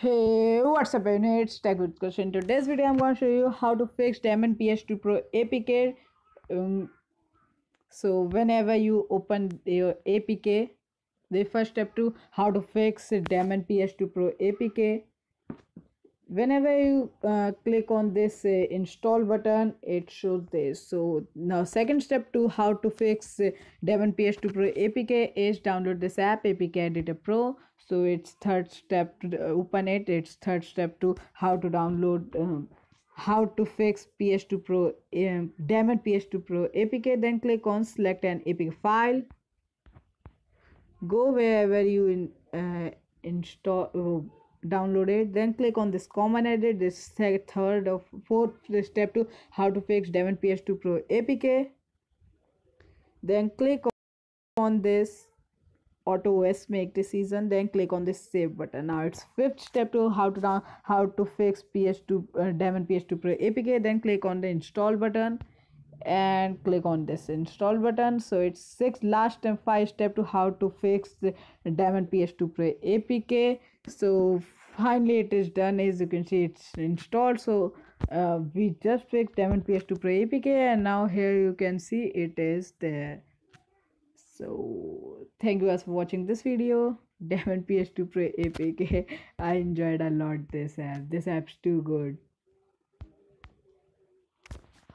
Hey, what's up everyone? It's Tech with Kush. In today's video, I'm going to show you how to fix Damon PS2 Pro APK. Um, so whenever you open your APK, the first step to how to fix Damon PS2 Pro APK. Whenever you uh, click on this uh, install button, it shows this. So now second step to how to fix uh, Damon PS2 Pro APK is download this app APK Editor Pro. So it's third step to open it. It's third step to how to download um, how to fix ps2 pro um, damon ps2 pro apk then click on select an apk file. Go wherever you in, uh, install uh, download it then click on this common edit this third or fourth step to how to fix damon ps2 pro apk then click on this auto os make decision then click on this save button. Now it's fifth step to how to down how to fix ps2 uh, damon ps2 pro apk then click on the install button and click on this install button. So it's six last and five step to how to fix the diamond ps2 pro apk so finally it is done as you can see it's installed. So uh, we just fixed diamond ps2 pro apk and now here you can see it is there. So thank you guys for watching this video. Diamond PS2 Pro APK I enjoyed a lot this app. This app's too good